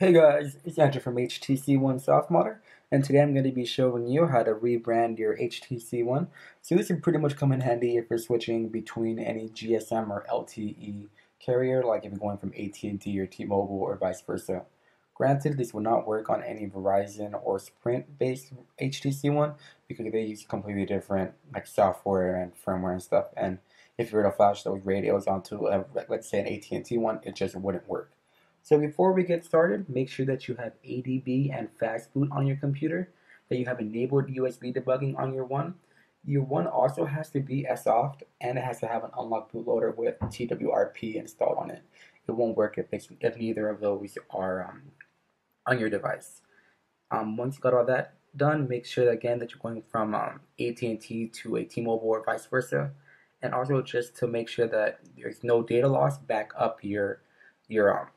Hey guys, it's Andrew from HTC One softModder, and today I'm going to be showing you how to rebrand your HTC One. So this can pretty much come in handy if you're switching between any GSM or LTE carrier, like if you're going from AT&T or T-Mobile or vice versa. Granted, this will not work on any Verizon or Sprint-based HTC One because they use completely different like software and firmware and stuff. And if you were to flash those radios onto, uh, a, let's say, an AT&T one, it just wouldn't work. So before we get started, make sure that you have ADB and Fastboot on your computer, that you have enabled USB debugging on your one. Your one also has to be S-OFF and it has to have an unlocked bootloader with TWRP installed on it. It won't work if, if neither of those are um, on your device. Um, once you got all that done, make sure again that you're going from um, AT&T to a T-Mobile or vice versa. And also just to make sure that there's no data loss, back up your your um,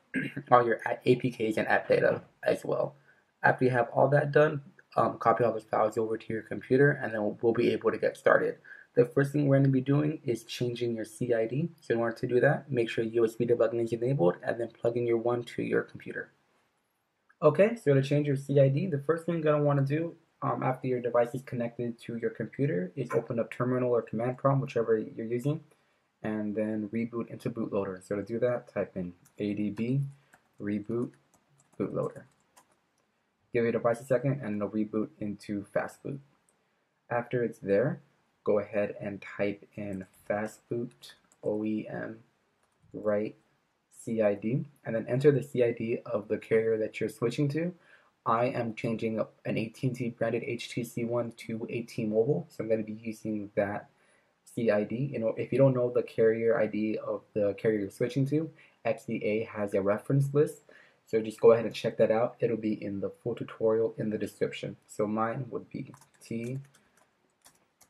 all your APKs and app data as well. After you have all that done, um, copy all those files over to your computer and then we'll be able to get started. The first thing we're going to be doing is changing your CID. So in order to do that, make sure USB debugging is enabled and then plug in your one to your computer. Okay, so to change your CID, the first thing you're going to want to do um, after your device is connected to your computer is open up terminal or command prompt, whichever you're using and then reboot into bootloader. So to do that, type in adb reboot bootloader. Give your device a second and it'll reboot into fastboot. After it's there, go ahead and type in fastboot OEM write CID and then enter the CID of the carrier that you're switching to. I am changing an AT&T branded HTC one to a T-Mobile, so I'm going to be using that CID. You know, if you don't know the carrier ID of the carrier you're switching to, XDA has a reference list. So just go ahead and check that out. It'll be in the full tutorial in the description. So mine would be T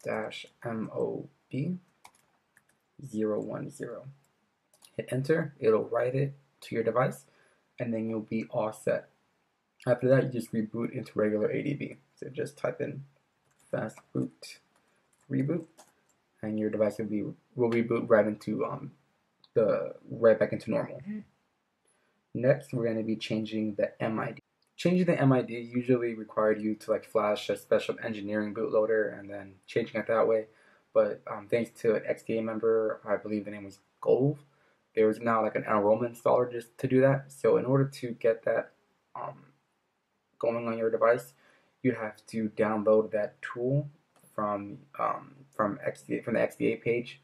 dash MOB 010. Hit enter, it'll write it to your device, and then you'll be all set. After that, you just reboot into regular ADB. So just type in fast boot reboot and your device will be will reboot right into um the right back into normal. Mm-hmm. Next, we're going to be changing the MID. Changing the MID usually required you to like flash a special engineering bootloader and then changing it that way. But um, thanks to an XDA member, I believe the name was Gove, there is now like an Aroma installer just to do that. So in order to get that um, going on your device, you have to download that tool from um, from XDA from the XDA page,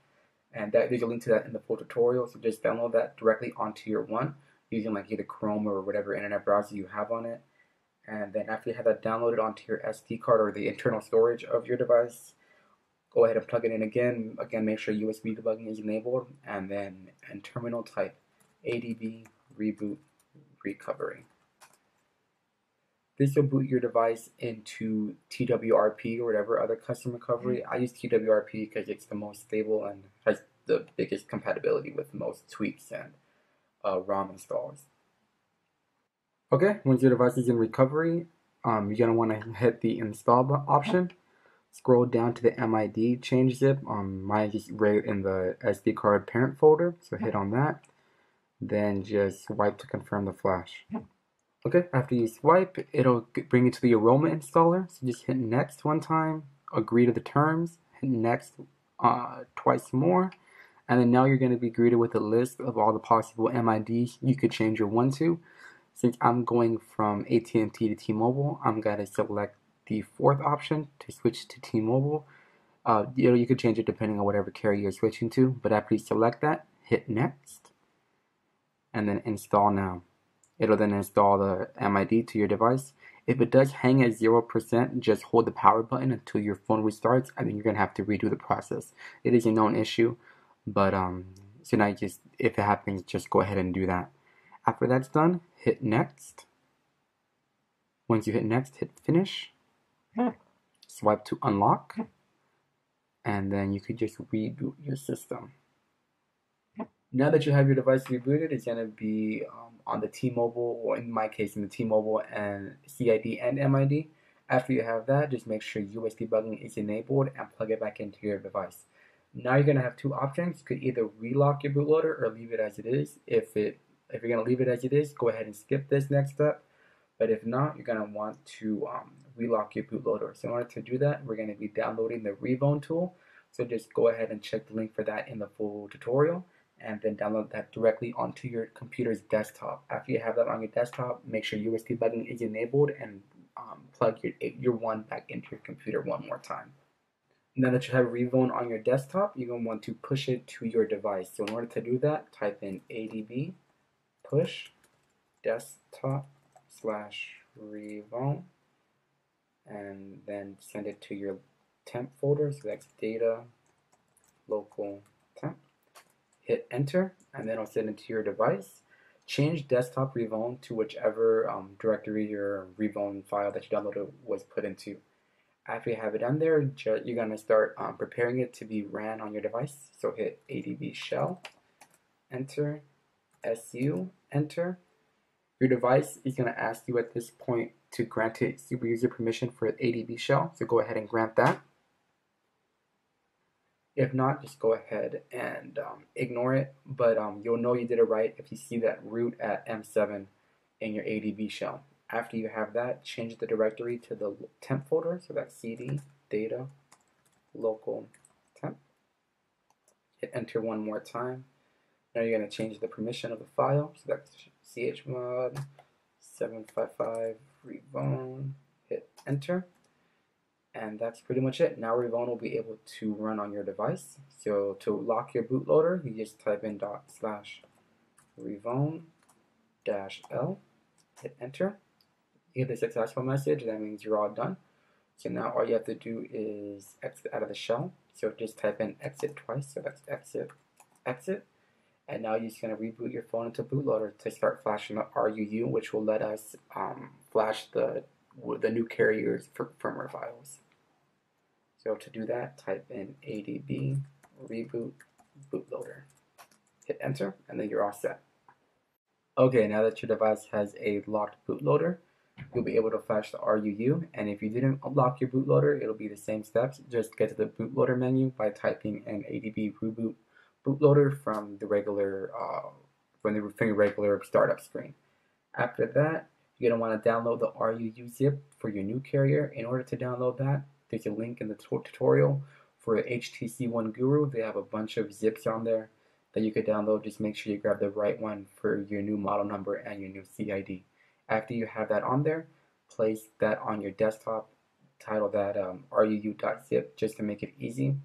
and that there's a link to that in the full tutorial. So just download that directly onto your one using like either Chrome or whatever internet browser you have on it. And then after you have that downloaded onto your SD card or the internal storage of your device, go ahead and plug it in again. Again, make sure USB debugging is enabled, and then in terminal type ADB reboot recovery. This will boot your device into TWRP or whatever other custom recovery. Mm-hmm. I use TWRP because it's the most stable and has the biggest compatibility with most tweaks and uh, ROM installs. Okay, once your device is in recovery, um, you're gonna want to hit the install option. Scroll down to the MID change zip. Um, mine is right in the SD card parent folder, so hit on that. Then just swipe to confirm the flash. Okay, after you swipe, it'll bring you to the Aroma installer. So just hit next one time, agree to the terms, hit next uh, twice more, and then now you're going to be greeted with a list of all the possible MIDs you could change your one to. Since I'm going from AT&T to T-Mobile, I'm going to select the fourth option to switch to T-Mobile. Uh, you know, you could change it depending on whatever carrier you're switching to, but after you select that, hit next, and then install now. It'll then install the MID to your device. If it does hang at 0%, just hold the power button until your phone restarts and then you're going to have to redo the process. It is a known issue, but um, so now just, if it happens, just go ahead and do that. After that's done, hit next. Once you hit next, hit finish. Swipe to unlock. And then you could just reboot your system. Now that you have your device rebooted, it's going to be um, on the T-Mobile, or in my case, in the T-Mobile and CID and MID. After you have that, just make sure USB debugging is enabled and plug it back into your device. Now you're going to have two options. You could either relock your bootloader or leave it as it is if it If you're going to leave it as it is, go ahead and skip this next step. But if not, you're going to want to um, relock your bootloader. So in order to do that, we're going to be downloading the Revone tool. So just go ahead and check the link for that in the full tutorial and then download that directly onto your computer's desktop. After you have that on your desktop, make sure USB debugging is enabled and um, plug your, your one back into your computer one more time. Now that you have Revone on your desktop, you're going to want to push it to your device. So in order to do that, type in adb push desktop slash Revone and then send it to your temp folder. So that's data local temp. Hit enter and then it'll send it to your device. Change desktop Revone to whichever um, directory your Revone file that you downloaded was put into. After you have it on there, you're going to start um, preparing it to be ran on your device. So hit adb shell, enter, su, enter. Your device is going to ask you at this point to grant it super user permission for adb shell. So go ahead and grant that. If not, just go ahead and um, ignore it. But um, you'll know you did it right if you see that root at M7 in your ADB shell. After you have that, change the directory to the temp folder. So that's cd data local temp. Hit enter one more time. Now you're going to change the permission of the file. So that's chmod 755 revone. Hit enter. And that's pretty much it. Now Revone will be able to run on your device. So to lock your bootloader, you just type in dot slash Revone dash L, hit enter. You get the successful message, that means you're all done. So now all you have to do is exit out of the shell. So just type in exit twice, so that's exit, exit. And now you're just going to reboot your phone into bootloader to start flashing the RUU, which will let us um, flash the the new carrier's firmware files. So to do that, type in adb reboot bootloader. Hit enter, and then you're all set. Okay, now that your device has a locked bootloader, you'll be able to flash the RUU. And if you didn't unlock your bootloader, it'll be the same steps. Just get to the bootloader menu by typing in adb reboot bootloader from the regular uh, from the from your regular startup screen. After that, you're going to want to download the RUU zip for your new carrier. In order to download that, there's a link in the tutorial for HTC One Guru. They have a bunch of zips on there that you could download. Just make sure you grab the right one for your new model number and your new CID. After you have that on there, place that on your desktop, title that um, RUU.zip just to make it easy.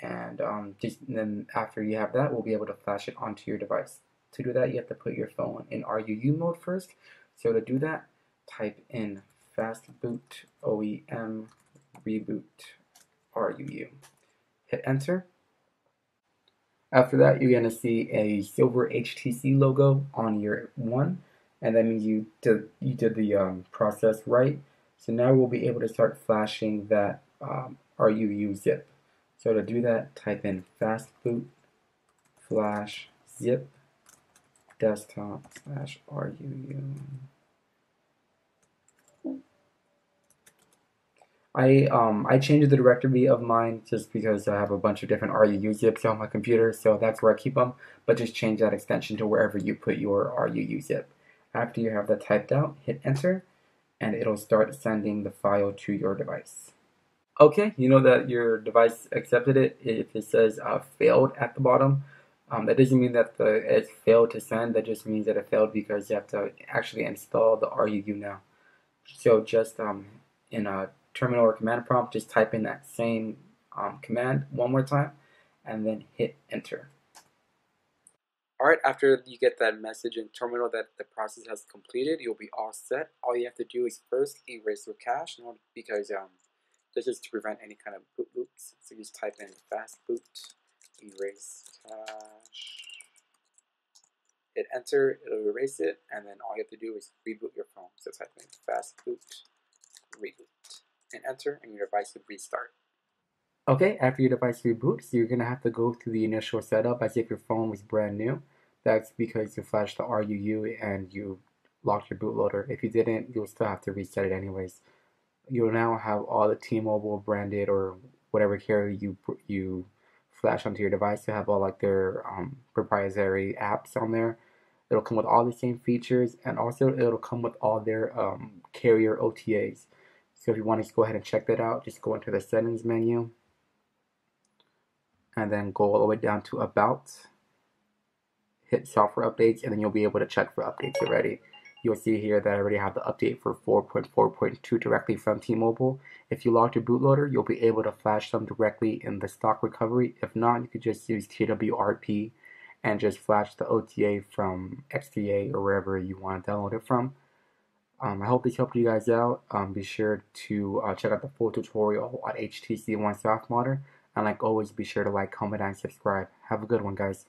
And um, just and then after you have that, we'll be able to flash it onto your device. To do that, you have to put your phone in RUU mode first. So to do that, type in fastboot OEM reboot RUU. Hit enter. After that, you're going to see a silver HTC logo on your one, and that means you did, you did the um, process right. So now we'll be able to start flashing that um, RUU zip. So to do that, type in fastboot flash zip desktop slash RUU. I um I changed the directory of mine just because I have a bunch of different RUU zips on my computer, so that's where I keep them. But just change that extension to wherever you put your RUU zip. After you have that typed out, hit enter, and it'll start sending the file to your device. Okay, you know that your device accepted it. If it says uh, failed at the bottom, um, that doesn't mean that the, it failed to send. That just means that it failed because you have to actually install the RUU now. So just um, in a terminal or command prompt, just type in that same um, command one more time and then hit enter. Alright, after you get that message in terminal that the process has completed, you'll be all set. All you have to do is first erase your cache because um, this is to prevent any kind of boot loops. So you just type in fastboot erase cache, hit enter, it'll erase it, and then all you have to do is reboot your phone. So type in fast boot, reboot and enter, and your device would restart. Okay, after your device reboots, you're going to have to go through the initial setup as if your phone was brand new. That's because you flashed the RUU and you locked your bootloader. If you didn't, you'll still have to reset it anyways. You'll now have all the T-Mobile branded or whatever carrier you you flash onto your device. You have all like their um, proprietary apps on there. It'll come with all the same features and also it'll come with all their um, carrier OTAs. So if you want to go ahead and check that out, just go into the settings menu and then go all the way down to about, hit software updates, and then you'll be able to check for updates already. You'll see here that I already have the update for 4.4.2 directly from T-Mobile. If you log to bootloader, you'll be able to flash them directly in the stock recovery. If not, you could just use TWRP and just flash the OTA from XDA or wherever you want to download it from. Um, I hope this helped you guys out. Um, be sure to uh, check out the full tutorial on HTC One softModder. And like always, be sure to like, comment, and subscribe. Have a good one, guys.